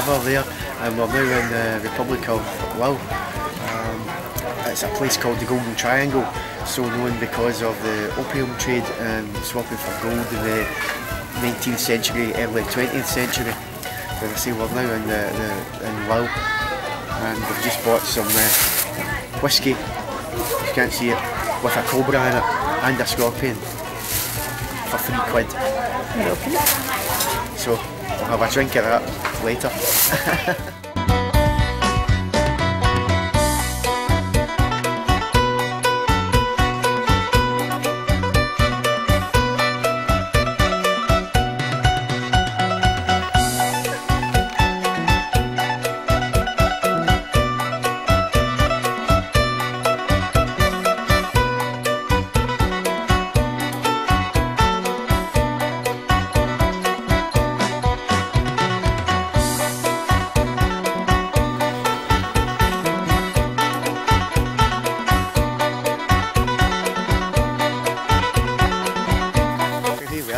here and we're now in the Republic of Laos. Um, it's a place called the Golden Triangle, so known because of the opium trade and swapping for gold in the 19th century, early 20th century. As I say, we're now in, the, the, in Laos and we've just bought some uh, whiskey, you can't see it, with a cobra in it and a scorpion for three quid. So I'll have a drink of that later.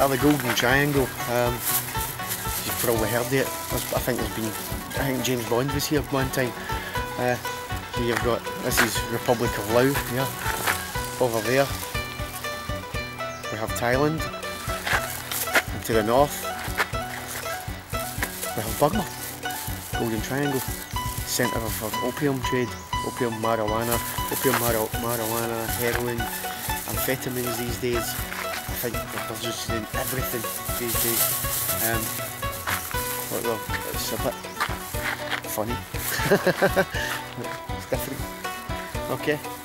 are, the Golden Triangle. Um, you've probably heard it. I think there's been, I think James Bond was here one time. Uh, here you've got, this is Republic of Laos yeah. Over there, we have Thailand. And to the north, we have Burma. Golden Triangle, centre of, of opium trade. Opium, marijuana, opium, mari- marijuana, heroin, amphetamines these days. Think they're just everything these days. Um, but well, it's a bit funny. it's different. Okay.